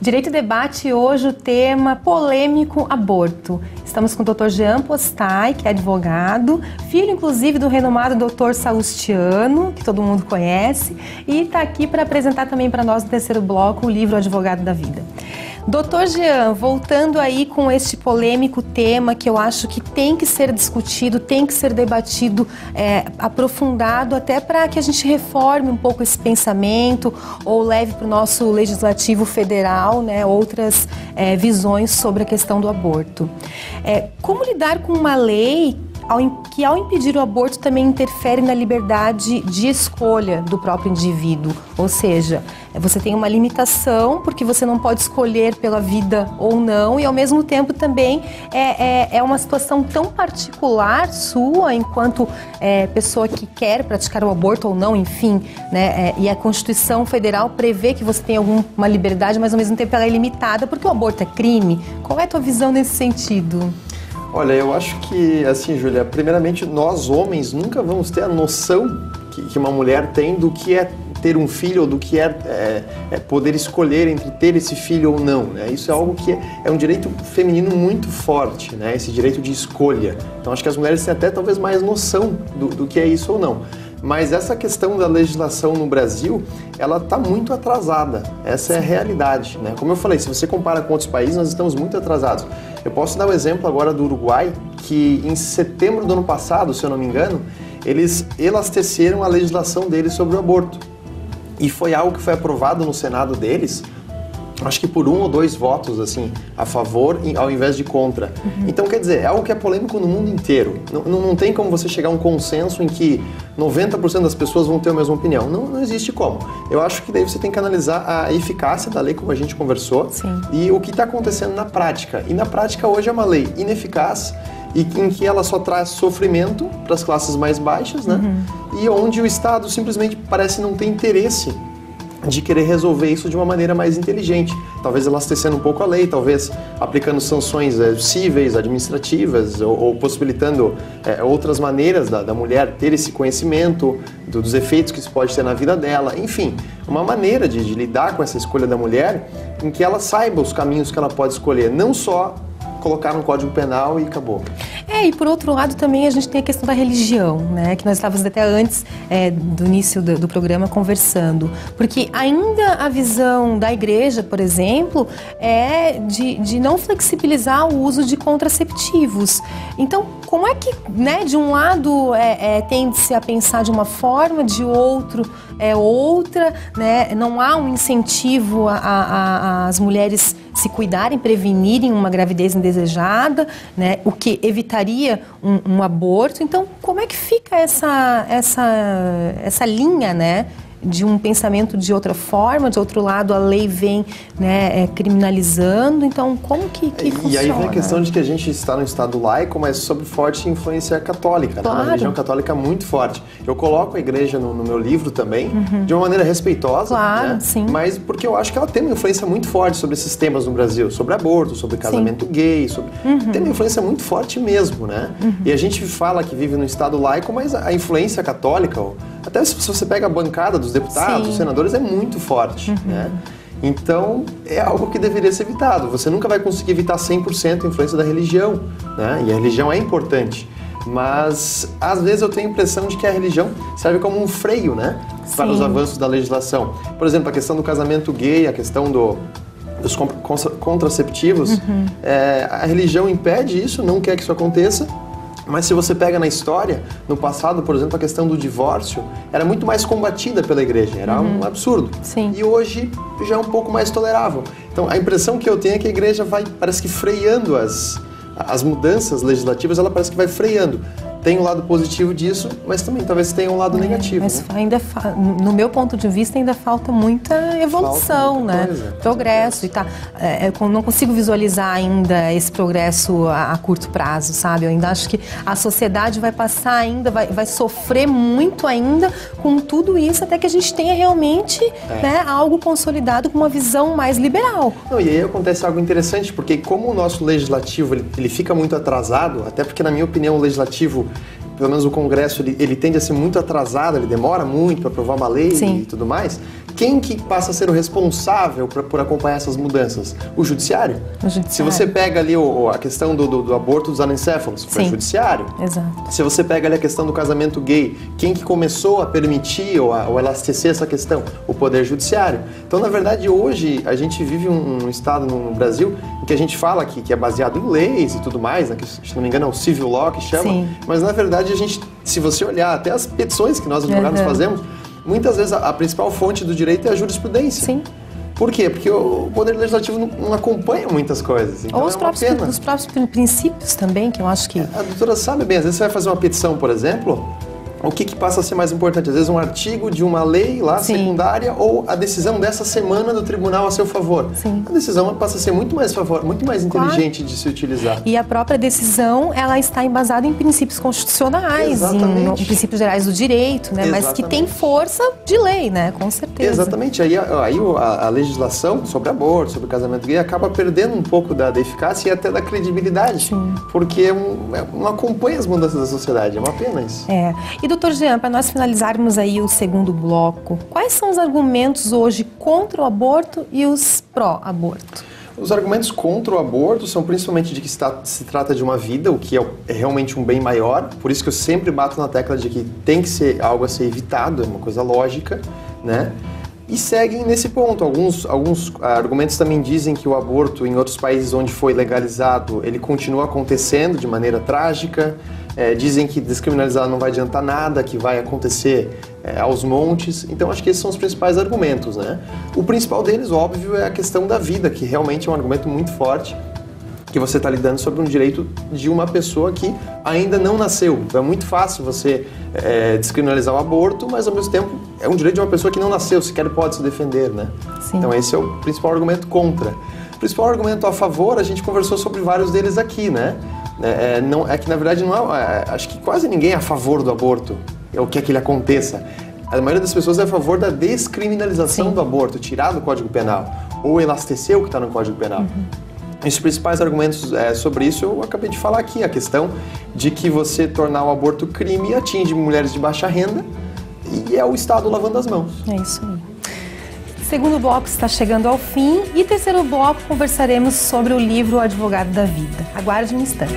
Direito e Debate hoje o tema polêmico aborto. Estamos com o Dr. Jean Postai, que é advogado, filho inclusive do renomado Dr. Salustiano, que todo mundo conhece, e está aqui para apresentar também para nós no terceiro bloco o livro Advogado da Vida. Doutor Jean, voltando aí com este polêmico tema que eu acho que tem que ser discutido, tem que ser debatido, é, aprofundado, até para que a gente reforme um pouco esse pensamento ou leve para o nosso legislativo federal né, outras é, visões sobre a questão do aborto. É, como lidar com uma lei que ao impedir o aborto também interfere na liberdade de escolha do próprio indivíduo. Ou seja, você tem uma limitação porque você não pode escolher pela vida ou não, e ao mesmo tempo também é, é, é uma situação tão particular sua enquanto é, pessoa que quer praticar o aborto ou não, enfim, né? É, e a Constituição Federal prevê que você tem alguma liberdade, mas ao mesmo tempo ela é limitada porque o aborto é crime. Qual é a tua visão nesse sentido? Olha, eu acho que, assim, Júlia, primeiramente, nós homens nunca vamos ter a noção que, que uma mulher tem do que é ter um filho ou do que é, é, é, poder escolher entre ter esse filho ou não. Né? Isso é algo que é, é, um direito feminino muito forte, né? esse direito de escolha. Então acho que as mulheres têm até talvez mais noção do, do que é isso ou não. Mas essa questão da legislação no Brasil, ela está muito atrasada. Essa é a realidade. Né? Como eu falei, se você compara com outros países, nós estamos muito atrasados. Eu posso dar o um exemplo agora do Uruguai, que em setembro do ano passado, se eu não me engano, eles elasteceram a legislação deles sobre o aborto. E foi algo que foi aprovado no Senado deles acho que por um ou dois votos assim a favor ao invés de contra. Uhum. Então quer dizer, é algo que é polêmico no mundo inteiro. Não, não tem como você chegar a um consenso em que 90% das pessoas vão ter a mesma opinião. Não, não existe como. Eu acho que daí você tem que analisar a eficácia da lei, como a gente conversou, Sim. e o que está acontecendo na prática. E na prática hoje é uma lei ineficaz e em que ela só traz sofrimento para as classes mais baixas, né? Uhum. E onde o Estado simplesmente parece não ter interesse de querer resolver isso de uma maneira mais inteligente, talvez elastecendo um pouco a lei, talvez aplicando sanções é, cíveis, administrativas, ou, ou possibilitando é, outras maneiras da, da, mulher ter esse conhecimento do, dos efeitos que isso pode ter na vida dela, enfim, uma maneira de, de lidar com essa escolha da mulher em que ela saiba os caminhos que ela pode escolher, não só colocar no Código Penal e acabou. É, e por outro lado também a gente tem a questão da religião, né? Que nós estávamos até antes é, do início do, do, programa conversando. Porque ainda a visão da igreja, por exemplo, é de, de não flexibilizar o uso de contraceptivos. Então, como é que, né, de um lado é, é, tende-se a pensar de uma forma, de outro é outra, né? Não há um incentivo às mulheres se cuidarem, prevenirem uma gravidez indesejada, né? O que evitaria um, um aborto. Então, como é que fica essa essa essa linha, né? De um pensamento de outra forma, de outro lado a lei vem né, é, criminalizando, então como que, que e funciona? E aí vem a questão de que a gente está no Estado laico, mas sob forte influência católica, claro. né? uma religião católica muito forte. Eu coloco a igreja no, no meu livro também, uhum. de uma maneira respeitosa, claro, né? sim. mas porque eu acho que ela tem uma influência muito forte sobre esses temas no Brasil, sobre aborto, sobre casamento sim. gay, sobre... Uhum. tem uma influência muito forte mesmo, né? Uhum. E a gente fala que vive no Estado laico, mas a influência católica, até se você pega a bancada dos deputados, dos senadores, é muito forte, uhum. né? Então, é algo que deveria ser evitado. Você nunca vai conseguir evitar 100% a influência da religião, né? E a religião é importante. Mas, às vezes, eu tenho a impressão de que a religião serve como um freio, né? Sim. Para os avanços da legislação. Por exemplo, a questão do casamento gay, a questão do, dos contraceptivos. Uhum. É, a religião impede isso, não quer que isso aconteça. Mas se você pega na história, no passado, por exemplo, a questão do divórcio era muito mais combatida pela igreja, era uhum. um absurdo. Sim. E hoje já é um pouco mais tolerável. Então a impressão que eu tenho é que a igreja vai, parece que freando as, as mudanças legislativas, ela parece que vai freando tem um lado positivo disso, mas também talvez tenha um lado é, negativo. Mas né? ainda no meu ponto de vista ainda falta muita evolução, falta muita né? Coisa, progresso e tá. É, eu não consigo visualizar ainda esse progresso a, a, curto prazo, sabe? Eu ainda acho que a sociedade vai passar ainda, vai, vai sofrer muito ainda com tudo isso até que a gente tenha realmente é. né, algo consolidado com uma visão mais liberal. Não, e aí acontece algo interessante porque como o nosso legislativo ele, ele fica muito atrasado, até porque na minha opinião o legislativo pelo menos o Congresso, ele, ele tende a ser muito atrasado, ele demora muito para aprovar uma lei Sim. e tudo mais. Quem que passa a ser o responsável pra, por acompanhar essas mudanças? O judiciário. O judiciário. Se você pega ali o, a questão do, do, do, aborto dos anencéfalos, foi Sim. o judiciário. Exato. Se você pega ali a questão do casamento gay, quem que começou a permitir ou, a, ou elastecer essa questão? O Poder Judiciário. Então, na verdade, hoje a gente vive um, um estado no Brasil em que a gente fala que, que é baseado em leis e tudo mais, né, que, se não me engano é o civil law que chama, Sim. mas na verdade a gente, se você olhar até as petições que nós advogados Uhum. fazemos, muitas vezes a, a principal fonte do direito é a jurisprudência. Sim. Por quê? Porque o Poder Legislativo não, não acompanha muitas coisas. Então Ou os é próprios, os próprios prin- princípios também, que eu acho que. A doutora sabe bem, às vezes você vai fazer uma petição, por exemplo, o que, que passa a ser mais importante? Às vezes um artigo de uma lei lá Sim. secundária ou a decisão dessa semana do tribunal a seu favor. Sim. A decisão passa a ser muito mais favor, muito mais Claro. inteligente de se utilizar. E a própria decisão, ela está embasada em princípios constitucionais, em, Exatamente. em princípios gerais do direito, né? Mas que tem Exatamente. força de lei, né? Com certeza. Exatamente, aí, a- aí a, a legislação sobre aborto, sobre casamento gay, acaba perdendo um pouco da, da eficácia e até da credibilidade. Sim. Porque é um- é- não acompanha as mudanças da sociedade, é uma pena isso. É. E doutor Jean, para nós finalizarmos aí o segundo bloco, quais são os argumentos hoje contra o aborto e os pró-aborto? Os argumentos contra o aborto são principalmente de que se trata de uma vida, o que é, é realmente um bem maior. Por isso que eu sempre bato na tecla de que tem que ser algo a ser evitado, é uma coisa lógica, né? E seguem nesse ponto. Alguns, alguns argumentos também dizem que o aborto em outros países onde foi legalizado, ele continua acontecendo de maneira trágica. É, dizem que descriminalizar não vai adiantar nada, que vai acontecer é, aos montes. Então acho que esses são os principais argumentos, né? O principal deles, óbvio, é a questão da vida, que realmente é um argumento muito forte que você está lidando sobre um direito de uma pessoa que ainda não nasceu. Então é muito fácil você é, descriminalizar o aborto, mas ao mesmo tempo é um direito de uma pessoa que não nasceu, sequer pode se defender, né? Sim. Então esse é o principal argumento contra. O principal argumento a favor, a gente conversou sobre vários deles aqui, né? É, é, não, é que na verdade não é, é, acho que quase ninguém é a favor do aborto, é o que é que ele aconteça. A maioria das pessoas é a favor da descriminalização Sim. do aborto, tirar do Código Penal, ou elastecer o que está no Código Penal. Os principais argumentos é, sobre isso eu acabei de falar aqui. A questão de que você tornar o aborto crime atinge mulheres de baixa renda e é o Estado lavando as mãos. É isso aí. Segundo bloco está chegando ao fim e terceiro bloco conversaremos sobre o livro O Advogado da Vida. Aguarde um instante.